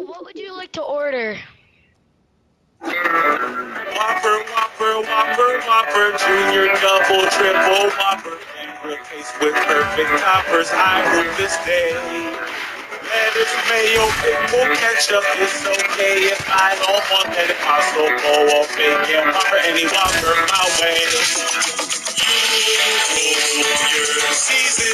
What would you like to order? Whopper, Whopper, Whopper, Whopper, Junior, Double, Triple, Whopper, and with perfect toppers. I hope this day. Lettuce, mayo, pickle, ketchup, it's okay if I don't want that impossible or bacon Whopper, any Whopper my way. Junior season.